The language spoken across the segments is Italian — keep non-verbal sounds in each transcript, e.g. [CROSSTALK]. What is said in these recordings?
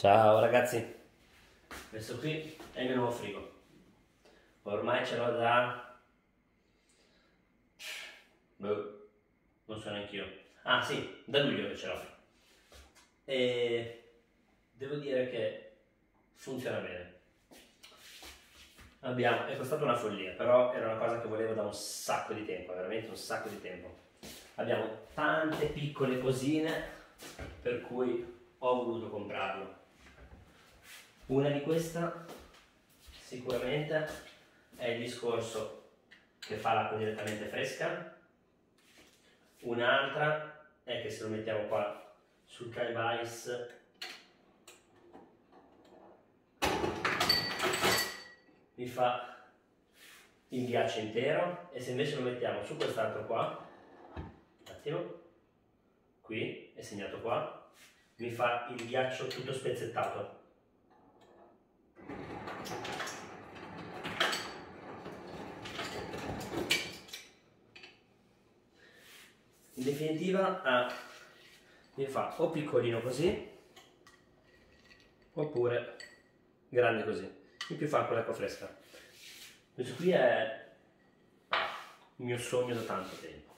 Ciao ragazzi, questo qui è il mio nuovo frigo. Ormai ce l'ho da... Boh, non so neanche io. Ah sì, da luglio che ce l'ho. E devo dire che funziona bene. Abbiamo, è costato una follia, però era una cosa che volevo da un sacco di tempo, veramente un sacco di tempo. Abbiamo tante piccole cosine per cui ho voluto comprarlo. Una di queste sicuramente è il discorso che fa l'acqua direttamente fresca, un'altra è che se lo mettiamo qua sul Kaiwais mi fa il ghiaccio intero e se invece lo mettiamo su quest'altro qua, un attimo, qui è segnato qua, mi fa il ghiaccio tutto spezzettato. In definitiva ah, mi fa o piccolino così oppure grande così. In più fa con l'acqua fresca. Questo qui è il mio sogno da tanto tempo.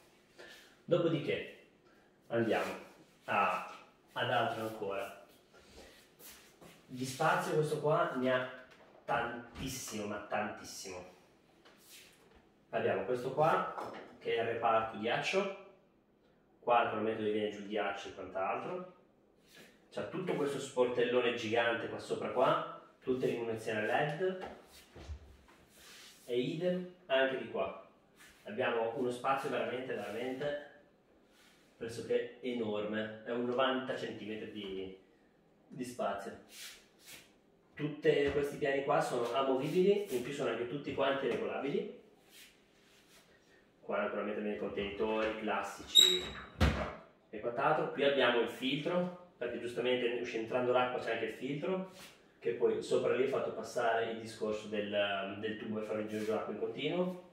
Dopodiché andiamo a, ad altro ancora. Di spazio questo qua ne ha tantissimo, ma tantissimo. Abbiamo questo qua che è il reparto ghiaccio, qua naturalmente dove viene giù il ghiaccio e quant'altro. C'è tutto questo sportellone gigante qua sopra qua, tutte le munizioni LED e idem anche di qua. Abbiamo uno spazio veramente, veramente pressoché enorme, è un 90 cm di, di spazio. Tutti questi piani qua sono amovibili, in più sono anche tutti quanti regolabili. Qua naturalmente abbiamo i contenitori classici e quant'altro. Qui abbiamo il filtro, perché giustamente entrando l'acqua c'è anche il filtro, che poi sopra lì ho fatto passare il discorso del, del tubo per fare il giro d'acqua in continuo.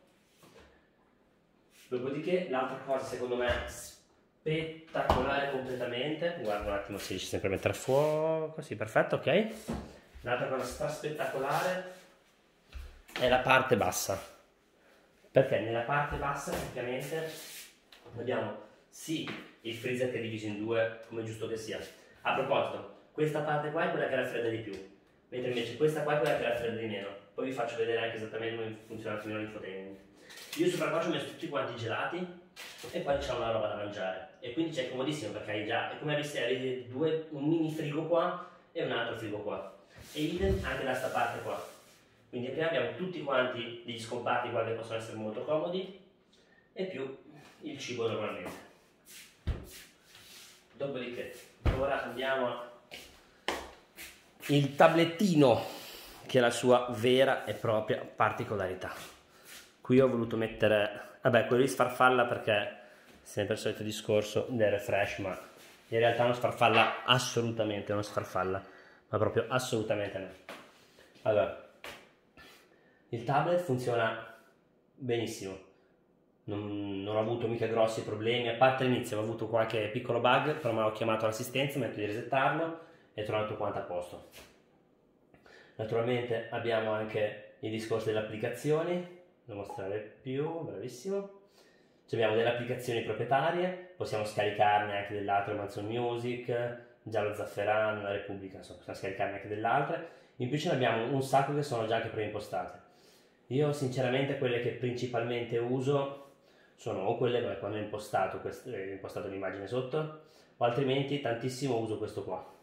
Dopodiché l'altra cosa secondo me spettacolare completamente, guarda un attimo se riesci sempre a mettere a fuoco, sì perfetto, ok. L'altra cosa spettacolare è la parte bassa, perché nella parte bassa praticamente abbiamo sì il freezer che è diviso in due come giusto che sia. A proposito, questa parte qua è quella che raffredda di più, mentre invece questa qua è quella che raffredda di meno. Poi vi faccio vedere anche esattamente come funziona il l'infotainment. Io sopra qua ci ho messo tutti quanti i gelati e poi c'è una roba da mangiare e quindi c'è comodissimo perché hai già, è come avessi due, un mini frigo qua e un altro frigo qua e idem anche da sta parte qua quindi qui abbiamo tutti quanti degli scomparti qua che possono essere molto comodi e più il cibo normalmente. Dopodiché ora andiamo a il tablettino che è la sua vera e propria particolarità. Qui ho voluto mettere vabbè quello di sfarfalla perché sempre il solito discorso del refresh ma in realtà non sfarfalla assolutamente non sfarfalla ma proprio assolutamente no. Allora il tablet funziona benissimo non, non, ho avuto mica grossi problemi a parte all'inizio ho avuto qualche piccolo bug però mi ho chiamato l'assistenza mi ha detto di resettarlo e tornato quanto a posto naturalmente abbiamo anche il discorso delle applicazioni lo mostrare più, bravissimo. abbiamo delle applicazioni proprietarie, possiamo scaricarne anche dell'altro Amazon Music, Giallo Zafferano, La Repubblica, insomma, possiamo scaricarne anche delle altre. In più ce ne abbiamo un sacco che sono già anche preimpostate. Io sinceramente quelle che principalmente uso sono o quelle dove quando ho impostato, quest- eh, impostato l'immagine sotto, o altrimenti tantissimo uso questo qua.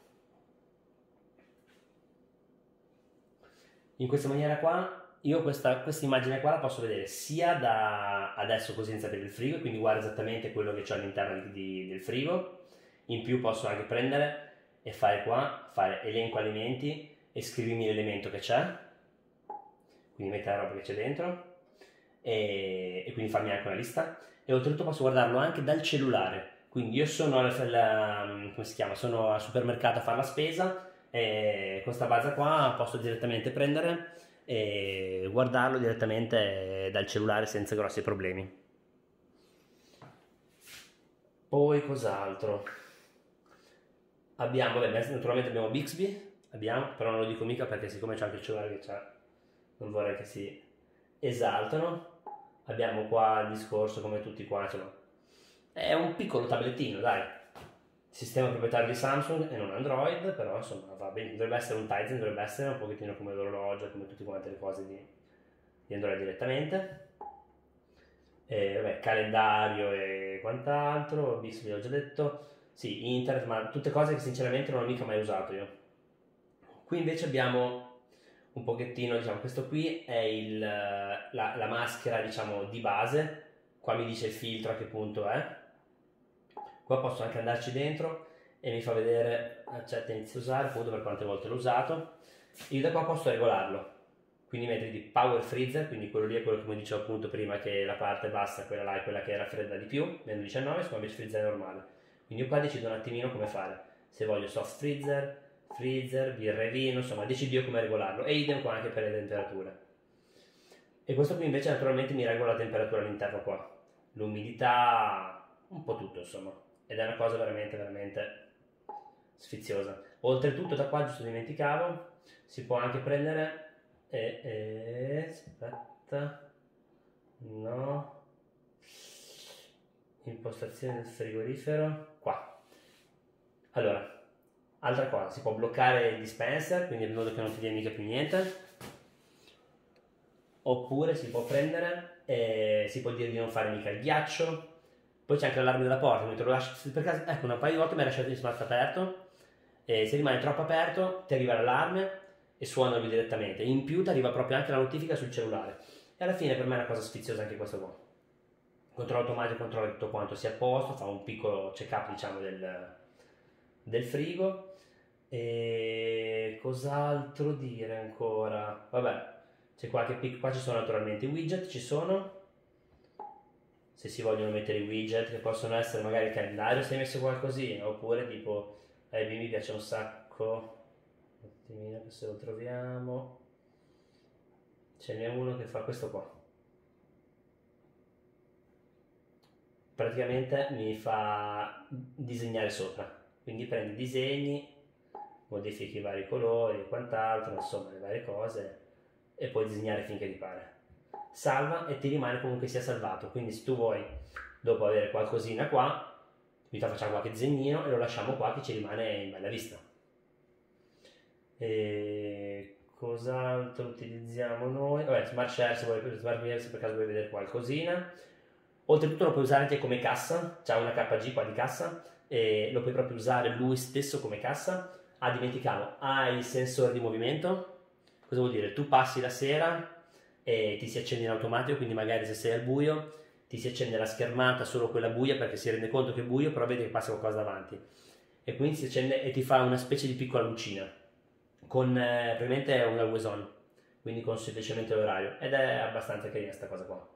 In questa maniera qua io questa, immagine qua la posso vedere sia da adesso così senza aprire il frigo, quindi guarda esattamente quello che ho all'interno di, del frigo, in più posso anche prendere e fare qua, fare elenco alimenti e scrivermi l'elemento che c'è, quindi mettere la roba che c'è dentro e, e, quindi farmi anche una lista e oltretutto posso guardarlo anche dal cellulare, quindi io sono, chiama, sono al supermercato a fare la spesa e questa base qua posso direttamente prendere e guardarlo direttamente dal cellulare senza grossi problemi. Poi cos'altro? Abbiamo, beh, naturalmente abbiamo Bixby, abbiamo, però non lo dico mica perché siccome c'è anche il cellulare che c'ha, non vorrei che si esaltano. Abbiamo qua il discorso come tutti qua, insomma, è un piccolo tablettino, dai. Sistema proprietario di Samsung e non Android, però insomma va bene. Dovrebbe essere un Tizen, dovrebbe essere un pochettino come l'orologio, come tutte quante le cose di, di Android direttamente. E, vabbè, calendario e quant'altro, Bixby ho già detto. Sì, internet, ma tutte cose che sinceramente non ho mica mai usato io. Qui invece abbiamo un pochettino, diciamo, questo qui è il, la, la maschera, diciamo, di base. Qua mi dice il filtro a che punto è Qua posso anche andarci dentro e mi fa vedere, accetta inizio a usare, appunto per quante volte l'ho usato. Io da qua posso regolarlo, quindi mettere di power freezer, quindi quello lì è quello che come dicevo appunto prima che la parte bassa, quella là è quella che raffredda di più, meno 19, siccome invece freezer normale. Quindi io qua decido un attimino come fare, se voglio soft freezer, freezer, birra e vino, insomma decido io come regolarlo e idem qua anche per le temperature. E questo qui invece naturalmente mi regola la temperatura all'interno qua, l'umidità, un po' tutto insomma. Ed è una cosa veramente veramente sfiziosa. Oltretutto da qua giusto dimenticavo si può anche prendere e, e aspetta no. Impostazione del frigorifero qua. Allora altra cosa si può bloccare il dispenser quindi in modo che non ti dia mica più niente oppure si può prendere e si può dire di non fare mica il ghiaccio poi c'è anche l'allarme della porta, te lo lasci, per caso, ecco, una paio di volte mi ha lasciato il smart aperto, e se rimane troppo aperto ti arriva l'allarme e suona lui direttamente. In più ti arriva proprio anche la notifica sul cellulare. E alla fine per me è una cosa sfiziosa anche questo qua. Controllo automatico, controlla tutto quanto sia a posto, fa un piccolo check-up diciamo del, del frigo. E cos'altro dire ancora? Vabbè, c'è qualche pic, qua ci sono naturalmente i widget, ci sono. Se si vogliono mettere i widget che possono essere magari il calendario se hai messo qualcosina oppure tipo ai bimbi piace un sacco. Un attimino se lo troviamo. Ce n'è uno che fa questo qua. Praticamente mi fa disegnare sopra quindi prendi i disegni modifichi i vari colori e quant'altro insomma le varie cose e puoi disegnare finché ti pare salva e ti rimane comunque sia salvato. Quindi se tu vuoi, dopo avere qualcosina qua, vi facciamo qualche disegnino e lo lasciamo qua che ci rimane in bella vista. E cos'altro utilizziamo noi? Vabbè, Smart Share se vuoi, Smart Share se per caso vuoi vedere qualcosina. Oltretutto lo puoi usare anche come cassa, c'è una KG qua di cassa e lo puoi proprio usare lui stesso come cassa. Ah, dimenticavo, ha il sensore di movimento. Cosa vuol dire? Tu passi la sera e ti si accende in automatico, quindi magari se sei al buio ti si accende la schermata solo quella buia perché si rende conto che è buio, però vede che passa qualcosa davanti. E quindi si accende e ti fa una specie di piccola lucina con eh, praticamente un always on, quindi con semplicemente l'orario ed è abbastanza carina questa cosa qua.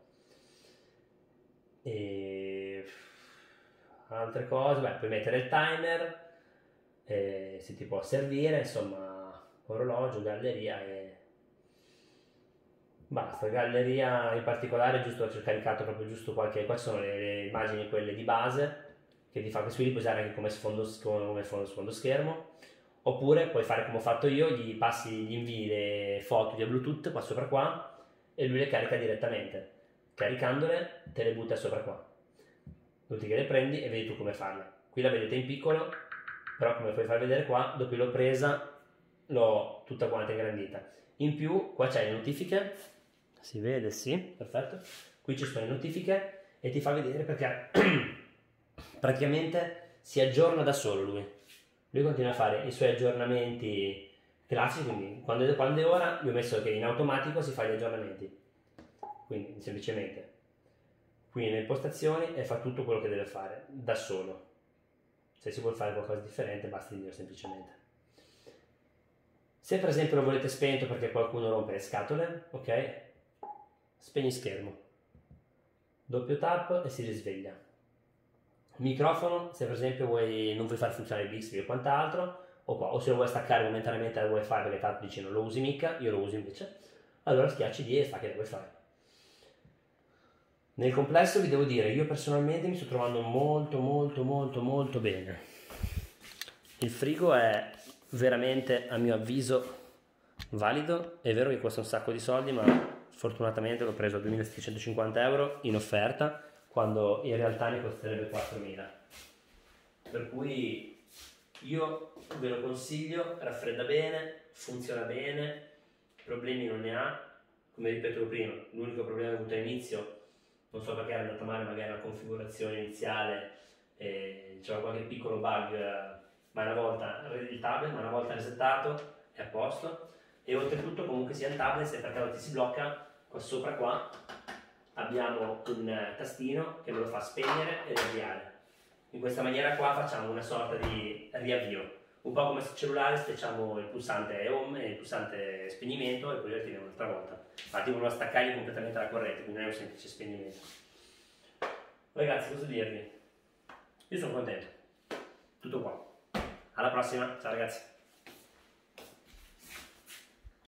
E altre cose, beh, puoi mettere il timer, eh, se ti può servire, insomma, orologio, galleria e Basta, galleria in particolare, giusto ho caricato proprio giusto qualche, qua sono le, le, immagini quelle di base, che ti fa questo li puoi usare anche come sfondo, come sfondo, schermo, oppure puoi fare come ho fatto io, gli passi, gli invii le foto di Bluetooth qua sopra qua e lui le carica direttamente. Caricandole te le butta sopra qua. Dopodiché le prendi e vedi tu come farle. Qui la vedete in piccolo, però come puoi far vedere qua, dopo che l'ho presa, l'ho tutta quanta ingrandita. In più, qua c'è le notifiche si vede, sì, perfetto. Qui ci sono le notifiche e ti fa vedere perché [CLEARS THROAT] praticamente si aggiorna da solo lui. Lui continua a fare i suoi aggiornamenti classici, quindi quando, quando è ora gli ho messo che in automatico si fa gli aggiornamenti. Quindi semplicemente qui nelle impostazioni e fa tutto quello che deve fare da solo. Se si vuole fare qualcosa di differente basta dire semplicemente. Se per esempio lo volete spento perché qualcuno rompe le scatole, ok? spegni schermo, doppio tap e si risveglia. Microfono, se per esempio vuoi, non vuoi far funzionare il Bixby o quant'altro, o, qua, o se lo vuoi staccare momentaneamente dal wifi perché tanto dici non lo usi mica, io lo uso invece, allora schiacci di e stacchi dal wifi. Nel complesso vi devo dire, io personalmente mi sto trovando molto molto molto molto bene. Il frigo è veramente a mio avviso valido. È vero che costa un sacco di soldi, ma fortunatamente l'ho preso a 2750 euro in offerta quando in realtà ne costerebbe 4000. Per cui io ve lo consiglio, raffredda bene, funziona bene, problemi non ne ha. Come ripeto prima, l'unico problema che ho avuto all'inizio, non so perché è andata male magari la configurazione iniziale, eh, c'era qualche piccolo bug, ma una volta il tablet, ma una volta resettato è a posto. E oltretutto comunque sia il tablet, se per caso ti si blocca, qua sopra qua abbiamo un tastino che me lo fa spegnere e riavviare. In questa maniera qua facciamo una sorta di riavvio, un po' come sul cellulare stecciamo il pulsante home e il pulsante spegnimento e poi lo attiviamo un'altra volta. Infatti uno staccare completamente la corrente, quindi non è un semplice spegnimento. Ragazzi, cosa dirvi? Io sono contento. Tutto qua. Alla prossima, ciao ragazzi.